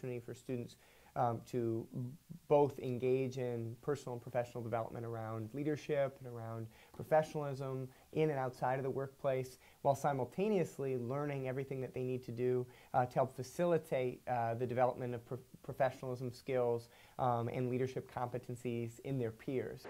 opportunity for students um, to both engage in personal and professional development around leadership and around professionalism in and outside of the workplace, while simultaneously learning everything that they need to do uh, to help facilitate uh, the development of pro professionalism skills um, and leadership competencies in their peers.